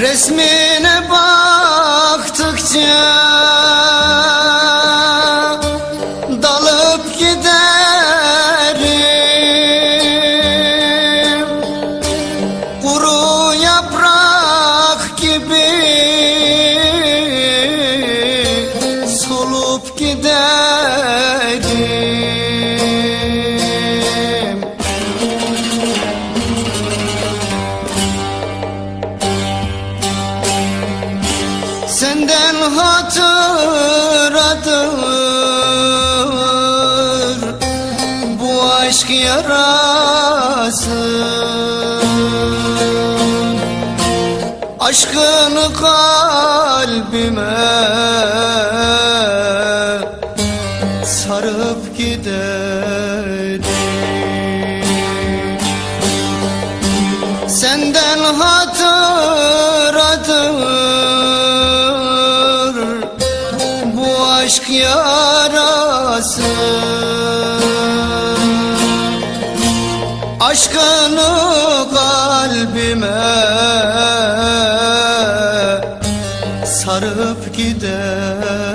Resmine baktıkça dalıp giderim. Kuru yaprak gibi solup giderim Senden hatıradır bu aşk yarası. Aşkını kalbime sarıp giderim Senden hatıradır Aşkını kalbime sarıp giderim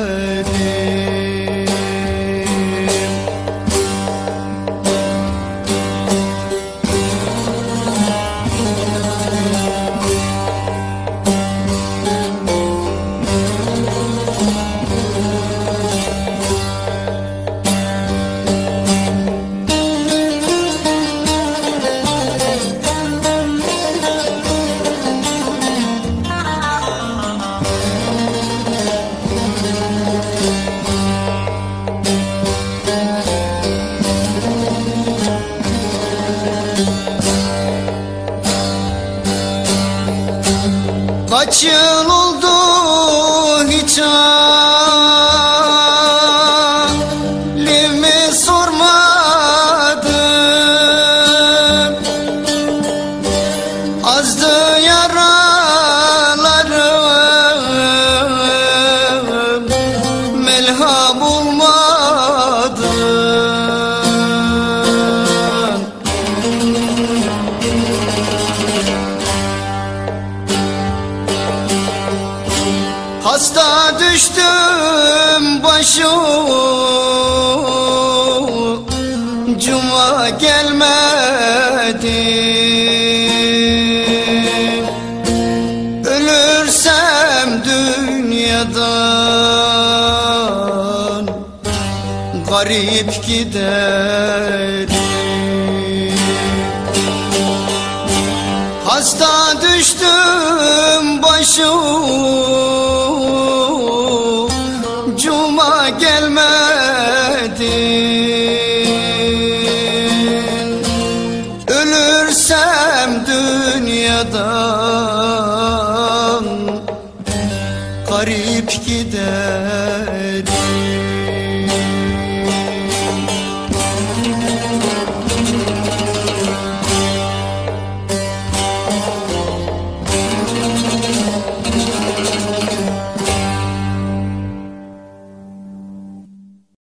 Kaç yıl oldu hiç halimi sormadın Azdı yaralarım Melham düştüm başı Cuma gelmedi. Ölürsem dünyadan Garip giderim Hasta düştüm başı gelmedin. Ölürsem dünyadan Garip gider